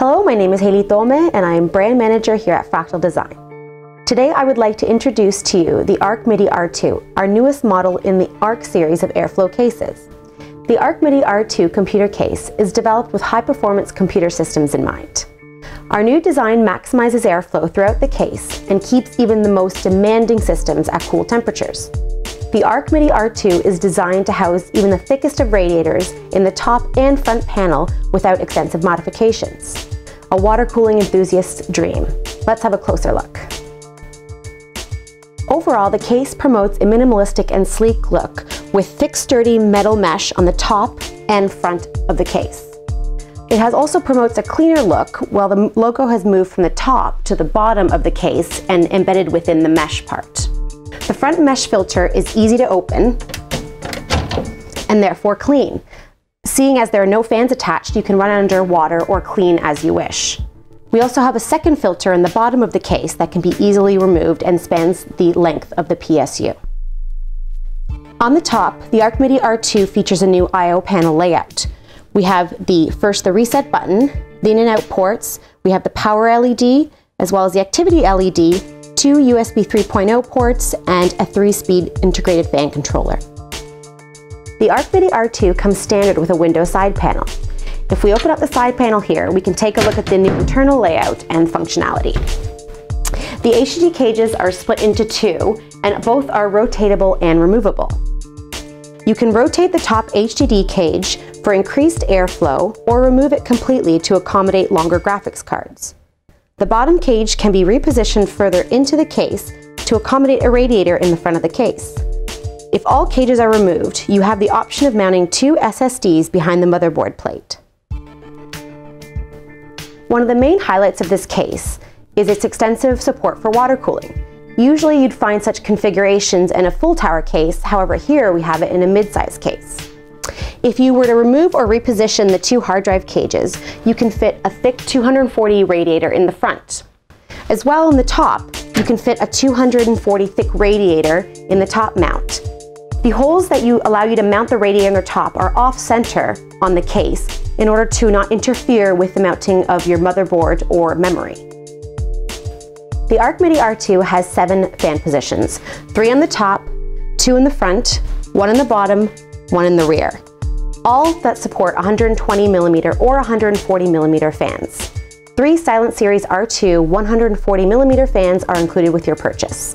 Hello, my name is Haley Tome and I am brand manager here at Fractal Design. Today I would like to introduce to you the ARC MIDI R2, our newest model in the ARC series of airflow cases. The ARC MIDI R2 computer case is developed with high-performance computer systems in mind. Our new design maximizes airflow throughout the case and keeps even the most demanding systems at cool temperatures. The ARC MIDI R2 is designed to house even the thickest of radiators in the top and front panel without extensive modifications. A water cooling enthusiast's dream. Let's have a closer look. Overall, the case promotes a minimalistic and sleek look with thick sturdy metal mesh on the top and front of the case. It has also promotes a cleaner look while the logo has moved from the top to the bottom of the case and embedded within the mesh part. The front mesh filter is easy to open and therefore clean. Seeing as there are no fans attached, you can run under water or clean as you wish. We also have a second filter in the bottom of the case that can be easily removed and spans the length of the PSU. On the top, the ARC MIDI R2 features a new I.O. panel layout. We have the first the reset button, the in and out ports, we have the power LED, as well as the activity LED, two USB 3.0 ports, and a three-speed integrated fan controller. The ARC MIDI R2 comes standard with a window side panel. If we open up the side panel here, we can take a look at the new internal layout and functionality. The HDD cages are split into two, and both are rotatable and removable. You can rotate the top HDD cage for increased airflow or remove it completely to accommodate longer graphics cards. The bottom cage can be repositioned further into the case to accommodate a radiator in the front of the case. If all cages are removed, you have the option of mounting two SSDs behind the motherboard plate. One of the main highlights of this case is its extensive support for water cooling. Usually you'd find such configurations in a full tower case, however here we have it in a mid-size case. If you were to remove or reposition the two hard drive cages, you can fit a thick 240 radiator in the front. As well on the top, you can fit a 240 thick radiator in the top mount. The holes that you allow you to mount the radiator on top are off center on the case in order to not interfere with the mounting of your motherboard or memory. The ARC MIDI R2 has seven fan positions, three on the top, two in the front, one in the bottom, one in the rear all that support 120 millimeter or 140 millimeter fans. Three Silent Series R2 140 millimeter fans are included with your purchase.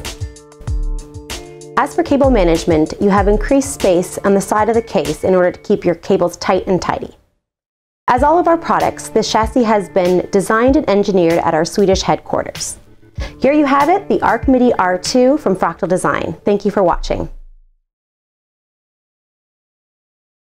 As for cable management, you have increased space on the side of the case in order to keep your cables tight and tidy. As all of our products, this chassis has been designed and engineered at our Swedish headquarters. Here you have it, the ARC MIDI R2 from Fractal Design. Thank you for watching.